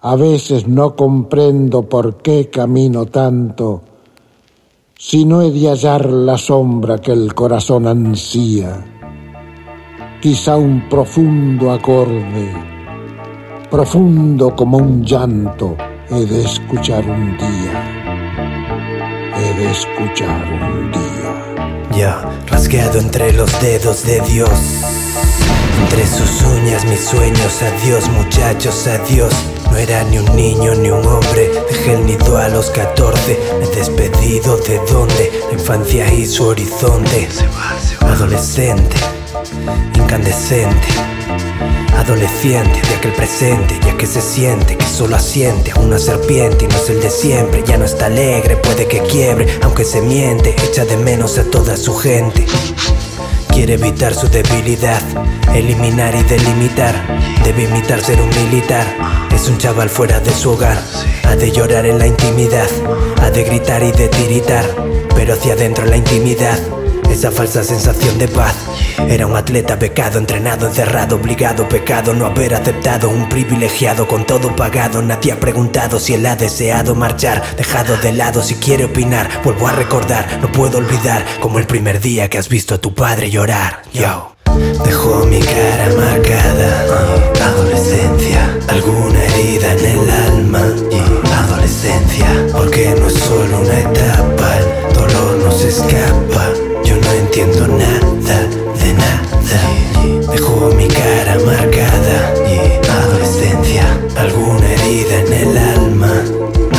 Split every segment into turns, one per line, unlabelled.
A veces no comprendo por qué camino tanto, si no he de hallar la sombra que el corazón ansía. Quizá un profundo acorde, profundo como un llanto, he de escuchar un día. He de escuchar un día.
Ya, rasgueado entre los dedos de Dios. Entre sus uñas mis sueños, adiós muchachos, adiós no era ni un niño ni un hombre, dejé el nido a los 14, me he despedido de donde la infancia y su horizonte. Adolescente, incandescente, adolescente de aquel presente, ya que se siente que solo asiente una serpiente y no es el de siempre, ya no está alegre, puede que quiebre, aunque se miente, echa de menos a toda su gente. Quiere evitar su debilidad, eliminar y delimitar. Debe imitar ser un militar. Es un chaval fuera de su hogar. Ha de llorar en la intimidad, ha de gritar y de tiritar. Pero hacia adentro en la intimidad esa falsa sensación de paz. Era un atleta becado, entrenado, encerrado, obligado, pecado, no haber aceptado un privilegiado con todo pagado. Nadie ha preguntado si él ha deseado marchar, dejado de lado si quiere opinar. Vuelvo a recordar, no puedo olvidar como el primer día que has visto a tu padre llorar. Yo. Dejó mi cara marcada, adolescencia, alguna cara marcada y adolescencia, alguna herida en el alma.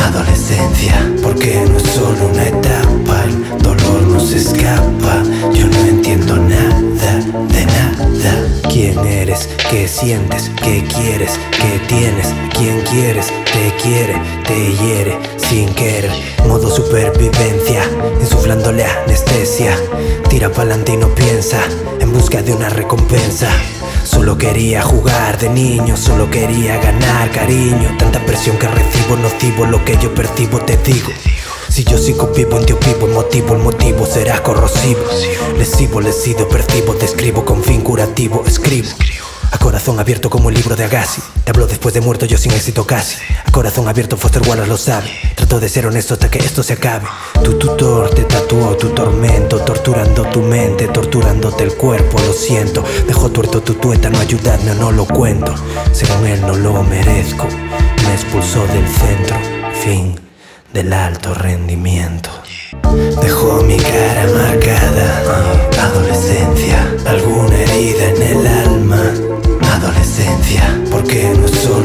Adolescencia, porque no es solo una etapa, el dolor no se escapa. Yo no entiendo nada de nada. ¿Quién eres? ¿Qué sientes? ¿Qué quieres? ¿Qué tienes? ¿Quién quieres? Te quiere, te hiere sin querer. Modo supervivencia, insuflándole anestesia. Tira pa'lante y no piensa en busca de una recompensa. Solo quería jugar de niño, solo quería ganar cariño. Tanta presión que recibo, nocivo lo que yo percibo, te digo. Si yo sigo vivo en Dios vivo, el motivo, el motivo será corrosivo. Lesivo, lesido, percibo, te escribo con fin curativo, escribo. A corazón abierto como el libro de Agassi. Te hablo después de muerto, yo sin éxito casi. A corazón abierto, Foster Wallace lo sabe. Trato de ser honesto hasta que esto se acabe. Tu tutor te tatuó tu tormento Torturando tu mente, torturándote el cuerpo Lo siento, dejó tuerto tu no ayudarme o no lo cuento. Según él no lo merezco. Me expulsó del centro. Fin del alto rendimiento. Dejó mi cara marcada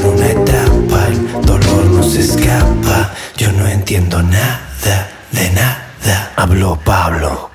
una etapa El dolor no se escapa. Yo no entiendo nada de nada. Habló Pablo